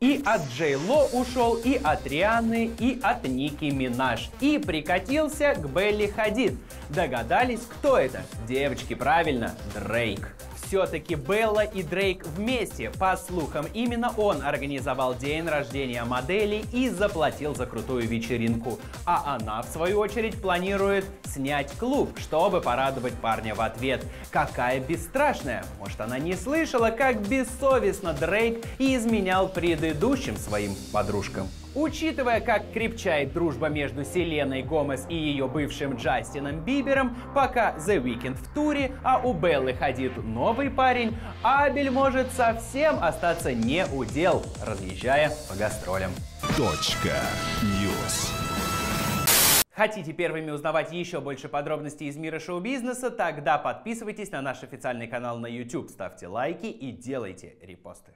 И от Джей Ло ушел, и от Рианы, и от Ники Минаж. И прикатился к Белли Хадид. Догадались, кто это? Девочки, правильно, Дрейк все-таки Белла и Дрейк вместе. По слухам, именно он организовал день рождения модели и заплатил за крутую вечеринку. А она, в свою очередь, планирует снять клуб, чтобы порадовать парня в ответ. Какая бесстрашная! Может, она не слышала, как бессовестно Дрейк изменял предыдущим своим подружкам. Учитывая, как крепчает дружба между Селеной Гомес и ее бывшим Джастином Бибером, пока The Weeknd в туре, а у Беллы ходит новый парень, Абель может совсем остаться не у дел, разъезжая по гастролям. Точка. News. Хотите первыми узнавать еще больше подробностей из мира шоу-бизнеса? Тогда подписывайтесь на наш официальный канал на YouTube, ставьте лайки и делайте репосты.